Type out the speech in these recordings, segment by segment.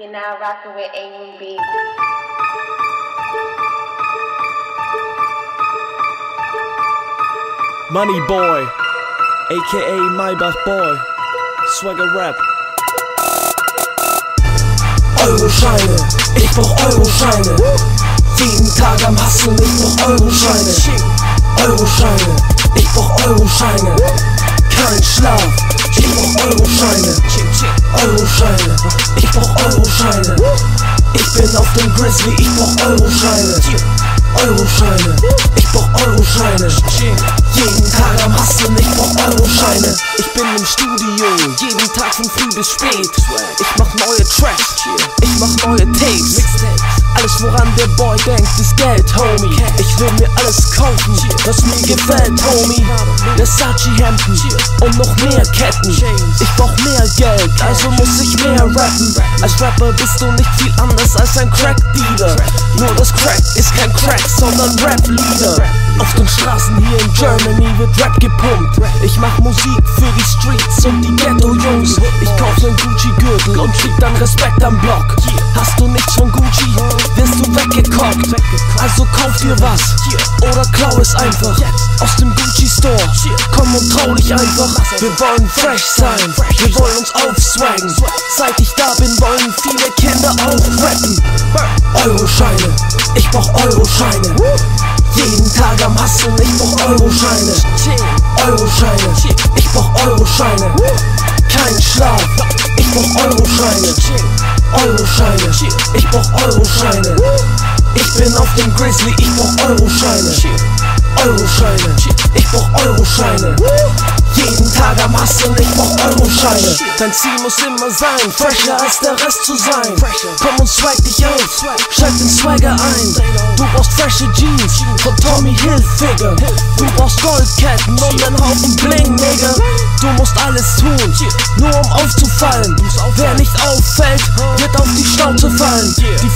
You're now rocking with A1B. Money Boy, aka Maybach Boy, Swagger Rap. Euroscheine, ich brauch Euroscheine. Jeden Tag am Hasseln, ich brauch Euroscheine. Euroscheine, ich brauch Euroscheine. Kein Schlaf, Euroscheine. Euroscheine, ich brauch Euroscheine. Ich bin auf dem Grizzly, ich brauch Euroscheine. Euroscheine, ich brauch Euroscheine. Jeden Tag am Hasseln, ich brauch Euroscheine. Ich bin im Studio, jeden Tag von früh bis spät. Ich mach neue Tracks, ich mach neue Tapes. Alles woran der Boy denkt ist Geld, Homie. Ich will mir alles kaufen, was mir gefällt, Homie. Versace Hemden und noch mehr Ketten. Ich brauch mehr Geld, also muss ich mehr rappen. Als Rapper bist du nicht viel anders als ein Crack-Dealer. Nur das Crack ist kein Crack, sondern Rap-Leader. Auf den Straßen hier in Germany wird Rap gepumpt. Ich mach Musik für die Streets und die Ghetto-Jungs. Ich kauf nen Gucci-Gürtel und krieg dann Respekt am Block. Hast du nichts von Gucci, weggekockt. Also kauf dir was oder klau es einfach aus dem Gucci-Store. Komm und trau dich einfach. Wir wollen fresh sein, wir wollen uns aufswaggen. Seit ich da bin, wollen viele Kinder auch rappen. Euroscheine, ich brauch Euroscheine. Jeden Tag am Hasseln, ich brauch Euroscheine. Euroscheine, ich brauch Euroscheine. Kein Schlaf, ich brauch Euroscheine. Euroscheine, ich brauch Euroscheine. Ich bin auf dem Grizzly, ich brauch Euroscheine. Euroscheine, ich brauch Euroscheine. Jeden Tag am Hasseln, ich brauch Euroscheine. Dein Ziel muss immer sein, fresher als der Rest zu sein. Komm und swag dich auf, schalt den Swagger ein. Du brauchst frische Jeans von Tommy Hilfiger. Du brauchst Goldketten und einen Haufen Bling, Nigga. Du musst alles tun, nur um aufzufallen. Wer nicht auffällt, wird auf die Schnauze fallen. Die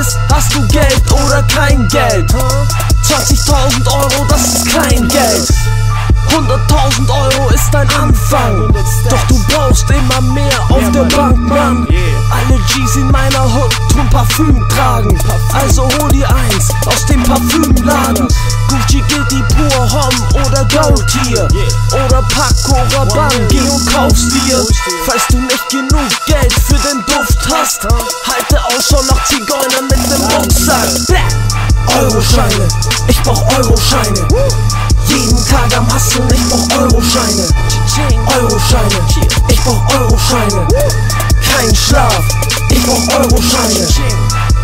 ist, hast du Geld oder kein Geld? 20.000 Euro, das ist kein Geld. 100.000 Euro ist dein Anfang. Doch du brauchst immer mehr auf der Bank, Mann. Alle G's in meiner Hood tun Parfüm tragen. Also hol dir eins aus dem Parfümladen. Gucci Gitti pur Hom oder Goldtier. Oder Paco Rabanne, geh und kauf's dir. Falls du nicht genug Geld für den Duft hast, Rucksack. Euroscheine, ich brauch Euroscheine. Jeden Tag am Hasseln, ich brauch Euroscheine. Euroscheine, ich brauch Euroscheine. Kein Schlaf, ich brauch Euroscheine.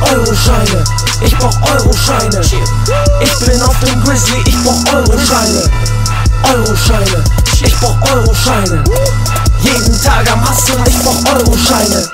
Euroscheine, ich brauch Euroscheine. Ich bin auf dem Grizzly, ich brauch Euroscheine. Euroscheine, ich brauch Euroscheine. Jeden Tag am Hasseln, ich brauch Euroscheine.